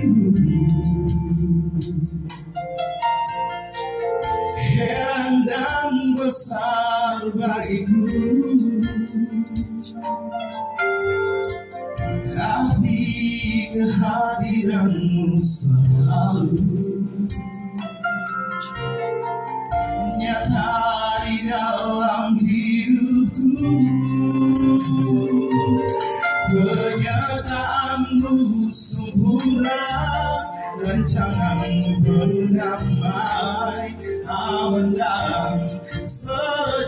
Heran dan besar bagiku Arti kehadiranmu selalu. Nyata di dalam hidupku. Penyertaanmu sempurna Rancanganmu penuh damai Aman dan sejahtera.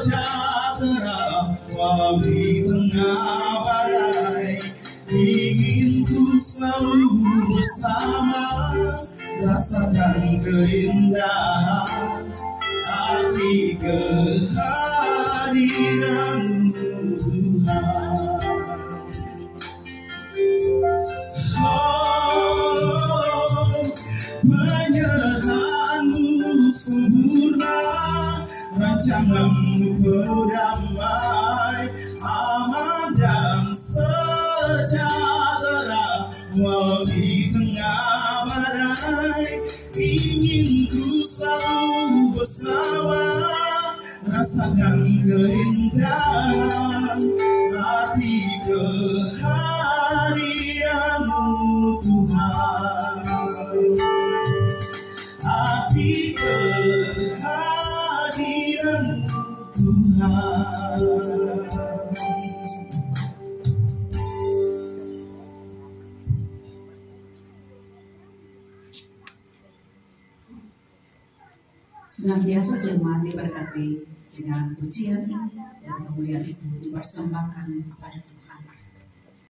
Walau di tengah badai Ingin ku selalu bersama. Rasakan keindahan Arti kehadiranmu Tuhan penyertaanmu sempurna Rancanganmu penuh damai Aman dan sejahtera. Walau di tengah badai Ingin ku selalu bersama. Rasakan keindahan Arti kehadiranmu Senantiasa jemaat diberkati dengan pujian dan kemuliaan itu dipersembahkan kepada Tuhan.